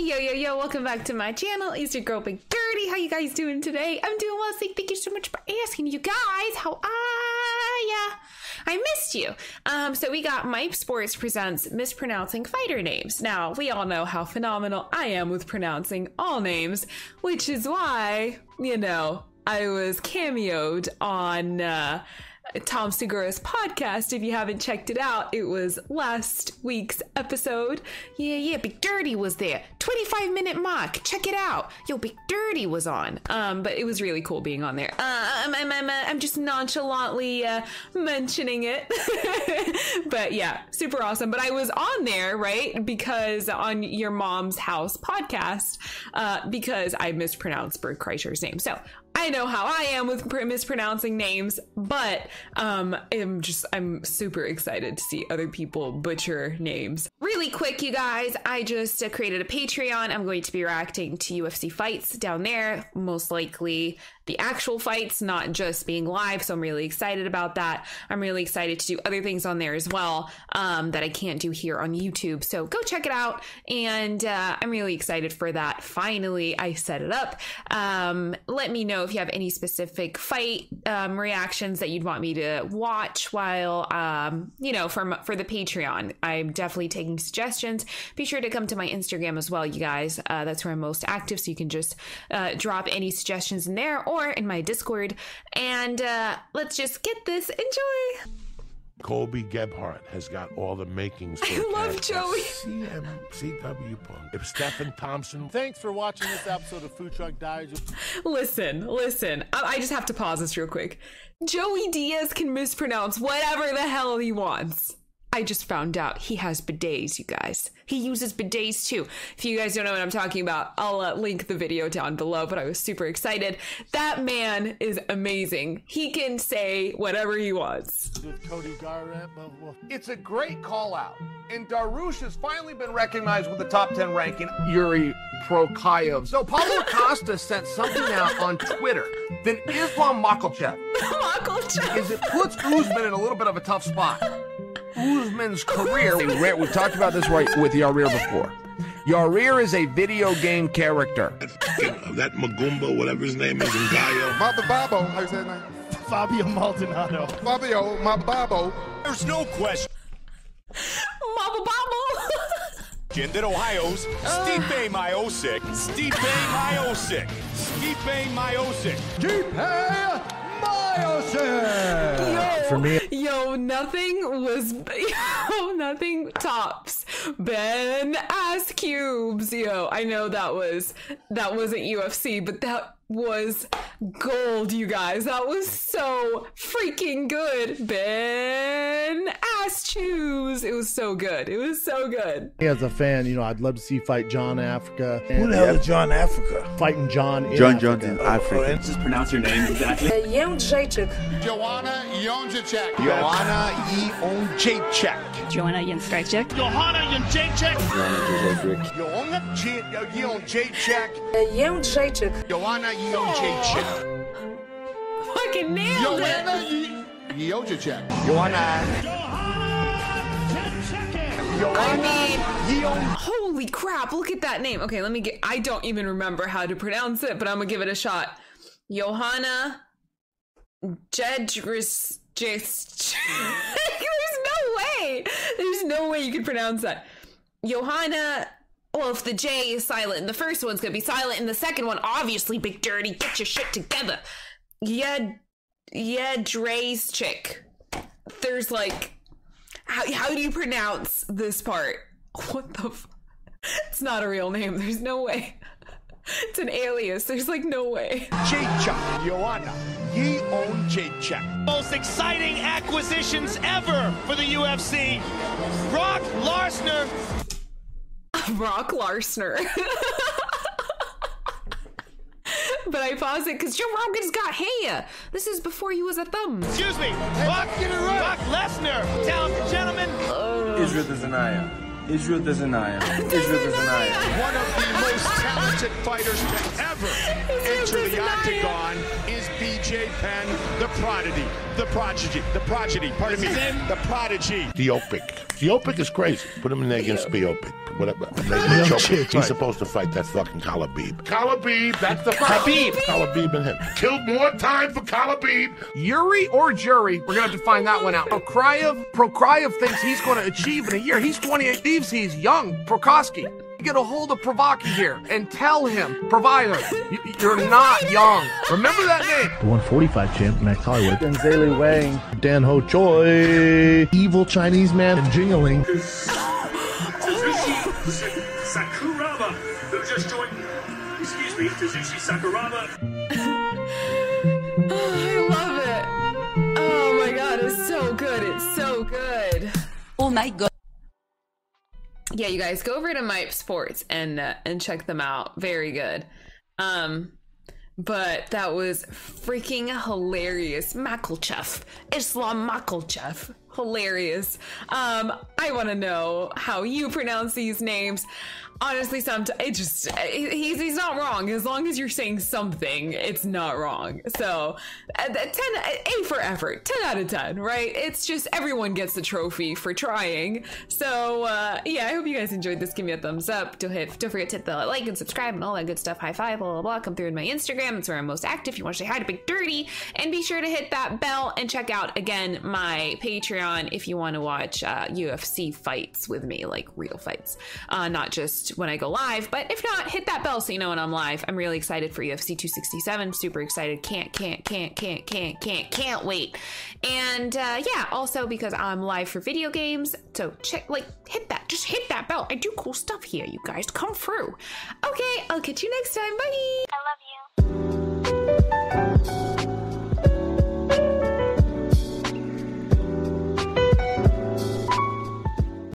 Yo, yo, yo, welcome back to my channel. It's your girl Big Dirty. How you guys doing today? I'm doing well, thank, thank you so much for asking. You guys, how are ya? I missed you. Um, so we got Mike Sports presents mispronouncing fighter names. Now, we all know how phenomenal I am with pronouncing all names, which is why, you know, I was cameoed on uh Tom Segura's podcast. If you haven't checked it out, it was last week's episode. Yeah, yeah, Big Dirty was there. 25 minute mock. Check it out. Yo, Big Dirty was on. Um, but it was really cool being on there. Uh, I'm, I'm, I'm, uh, I'm just nonchalantly uh, mentioning it. but yeah, super awesome. But I was on there, right? Because on your mom's house podcast, uh, because I mispronounced Bert Kreischer's name. So I know how I am with mispronouncing names, but um, I'm just I'm super excited to see other people butcher names. Really quick, you guys, I just uh, created a Patreon. I'm going to be reacting to UFC fights down there, most likely the actual fights, not just being live. So I'm really excited about that. I'm really excited to do other things on there as well um, that I can't do here on YouTube. So go check it out, and uh, I'm really excited for that. Finally, I set it up. Um, let me know if you have any specific fight um, reactions that you'd want me to watch while um, you know for for the Patreon. I'm definitely taking suggestions. Be sure to come to my Instagram as well, you guys. Uh, that's where I'm most active, so you can just uh, drop any suggestions in there or in my Discord. And uh, let's just get this. Enjoy. Colby Gebhardt has got all the makings. For I love. Joey. CMCW Punk. If Stephen Thompson. Thanks for watching this episode of Food Truck Diaries. Listen, listen. I, I just have to pause this real quick. Joey Diaz can mispronounce whatever the hell he wants. I just found out he has bidets, you guys. He uses bidets too. If you guys don't know what I'm talking about, I'll uh, link the video down below, but I was super excited. That man is amazing. He can say whatever he wants. Cody Garrett, blah, blah. It's a great call out. And Dariush has finally been recognized with the top 10 ranking. Yuri Prokayev. So Paulo Costa sent something out on Twitter. Then Islam Makhachev Makhachev. is it puts Usman in a little bit of a tough spot. Usman's career. We've talked about this right with Yarir before. Yarir is a video game character. that Magumba, whatever his name is, in Gaio. Maba Babo, how you say his name? Fabio Maldonado. Fabio Mababo. There's no question Mama Bobble. that Ohio's Stipe Miocic, Stipe Miocic, Stipe Miocic. For me, yo, nothing was, yo, nothing tops Ben Ass Cubes. Yo, I know that was that wasn't UFC, but that was gold, you guys. That was so freaking good. Ben Ass Cubes. It was so good. It was so good. As a fan, you know, I'd love to see fight John Africa. Who the hell is John Africa? Fighting John in John Africa. Jones in oh, Africa. Just pronounce your name exactly. Jędrzejczyk. Joanna Jonjacek. Joanna Jonjacek. Joanna Jędrzejczyk. Johanna Jonjacek. Joanna Jonjacek. Jędrzejczyk. Joanna Jonjacek. Fucking nailed it. Joanna Jonjacek. Joanna. I mean, holy crap, look at that name. Okay, let me get, I don't even remember how to pronounce it, but I'm gonna give it a shot. Johanna Jedris. There's no way. There's no way you could pronounce that. Johanna. Well, if the J is silent, the first one's gonna be silent, and the second one, obviously, Big Dirty, get your shit together. Yeah, yeah, Dre's chick. There's like, how how do you pronounce this part? What the? F- it's not a real name. There's no way. It's an alias. There's like no way. Jacek. Joanna Jonjacek. Most exciting acquisitions ever for the UFC. Brock Larsner. Brock Larsner. but I pause it because Joe Rogan's got hair. This is before he was a thumb. Excuse me. Brock, Brock Lesnar. Talented gentleman. Oh. Israel Desania. Israel Desania. Israel Desania. One of the most talented fighters to ever enter the octagon is BJ Penn, the prodigy, the prodigy, the prodigy, pardon me, the prodigy. The Opic. Theopic. Theopic is crazy. Put him in there against Theopic. Whatever. Young Choke- chick, He's right. supposed to fight that fucking Kalabib. Kalabib, that's the Kalabib. Kalabib and him. Killed more time for Kalabib. Yuri or jury? We're gonna have to find that one out. Prokhriev, Prokhriev thinks he's gonna achieve in a year. He's 28 thieves. He's young. Prokoski. Get a hold of Pravaki here and tell him, provider, you, you're not young. Remember that name. The 145 champ, Max Hollywood. And Zaylee Wang. Dan Ho Choi. Evil Chinese man and jingling. Suzuki Sakuraba, who just joined. Excuse me, Suzuki Sakuraba. I love it. Oh my god, it's so good. It's so good. Oh my god. Yeah, you guys go over to Mype Sports and uh, and check them out. Very good. Um but that was freaking hilarious. Makalchev. Islam Makalchev. Hilarious. Um, I want to know how you pronounce these names. Honestly, sometimes it just he's he's not wrong as long as you're saying something. It's not wrong. So, uh, ten A for effort, ten out of ten, right? It's just everyone gets the trophy for trying. So uh, yeah, I hope you guys enjoyed this. Give me a thumbs up. Don't hit, don't forget to hit the like and subscribe and all that good stuff. High five, blah blah blah. Come through in my Instagram. That's where I'm most active. If you want to say hi to Big Dirty, and be sure to hit that bell and check out again my Patreon if you want to watch uh, UFC fights with me, like real fights, uh, not just when I go live. But if not, hit that bell so you know when I'm live. I'm really excited for UFC 267. Super excited. Can't, can't, can't, can't, can't, can't, can't wait. And uh, yeah, also because I'm live for video games. So check, like, hit that. Just hit that bell. I do cool stuff here, you guys. Come through. Okay, I'll catch you next time. Bye. You.